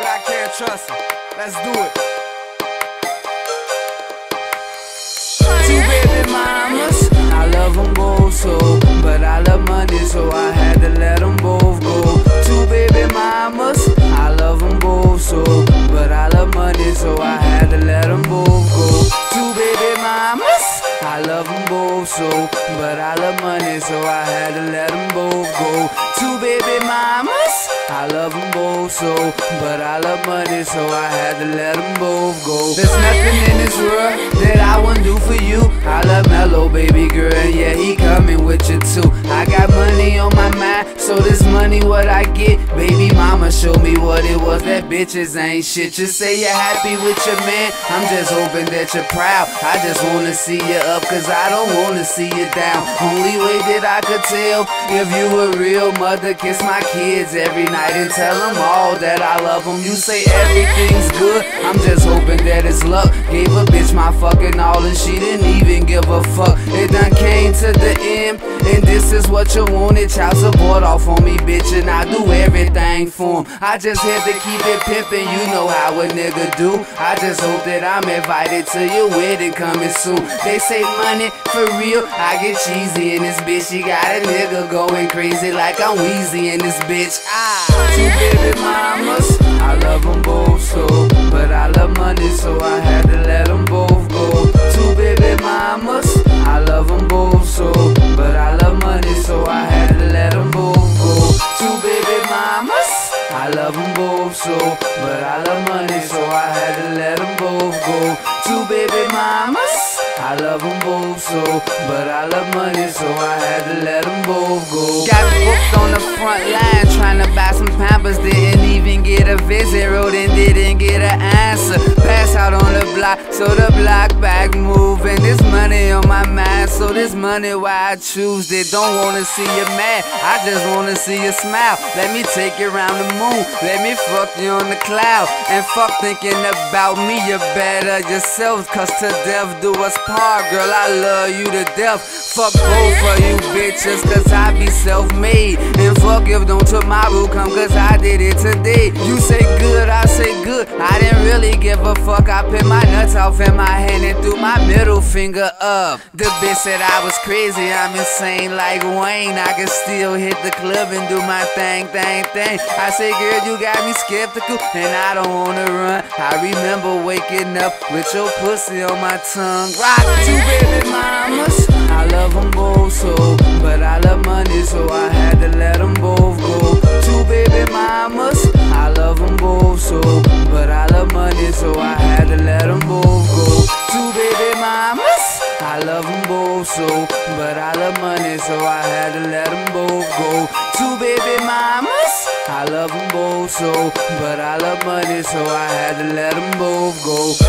Yeah, trust me. Let's do it. Two baby mamas, I love them both so, but I love money, so I so, but I love money, so I had to let them both go. There's nothing in this world that I wouldn't do for you. I love Mellow, baby girl, and yeah, he coming with you too. I got so this money what I get. Baby mama showed me what it was, that bitches ain't shit. Just say you're happy with your man, I'm just hoping that you're proud. I just wanna see you up, cause I don't wanna see you down. Only way that I could tell if you a real mother, kiss my kids every night and tell them all that I love them. You say everything's good, I'm just hoping that it's luck. Gave a bitch my fucking all and she didn't even give a fuck. It done to the end, and this is what you wanted. Child support off on me, bitch, and I do everything for 'em. I just had to keep it pimpin', you know how a nigga do. I just hope that I'm invited to your wedding coming soon. They say money for real, I get cheesy in this bitch. She got a nigga going crazy like I'm Weezy in this bitch. Ah, two baby mamas, I love them both so, but I love money, so I had to let them both but I love money, so I had to let them both go. Two baby mamas, I love them both so, but I love money, so I had to let them both go. Got booked on the front line, trying to buy some pampers, didn't even get a visit, wrote and didn't get an answer. Block, so the block back moving. This money on my mind, so this money why I choose it. Don't wanna see you mad, I just wanna see you smile. Let me take you around the moon, let me fuck you on the cloud. And fuck thinking about me, you better yourself, cause to death do us part, girl. I love you to death. Fuck both of you bitches, cause I be self made. And fuck if don't tomorrow come, cause I did it today. You say good, I say good. I give a fuck. I put my nuts off in my hand and threw my middle finger up. The bitch said I was crazy, I'm insane like Wayne. I can still hit the club and do my thing, thing, thing. I say, girl, you got me skeptical, and I don't wanna run. I remember waking up with your pussy on my tongue. Rock two baby mamas. I love them both so, but I love money, so I had to let them both baby mamas. I love them both so, but I love money, so I had to let them both go.